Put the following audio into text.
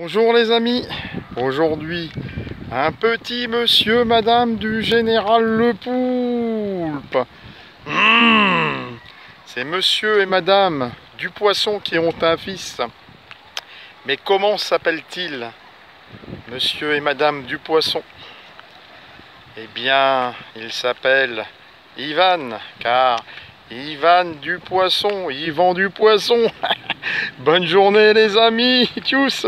Bonjour les amis, aujourd'hui un petit monsieur madame du général Le Poulpe. Hmm. C'est monsieur et madame du poisson qui ont un fils. Mais comment s'appelle-t-il Monsieur et madame du poisson? Eh bien, il s'appelle Ivan, car Ivan du poisson, Ivan du poisson. Bonne journée les amis, tchuss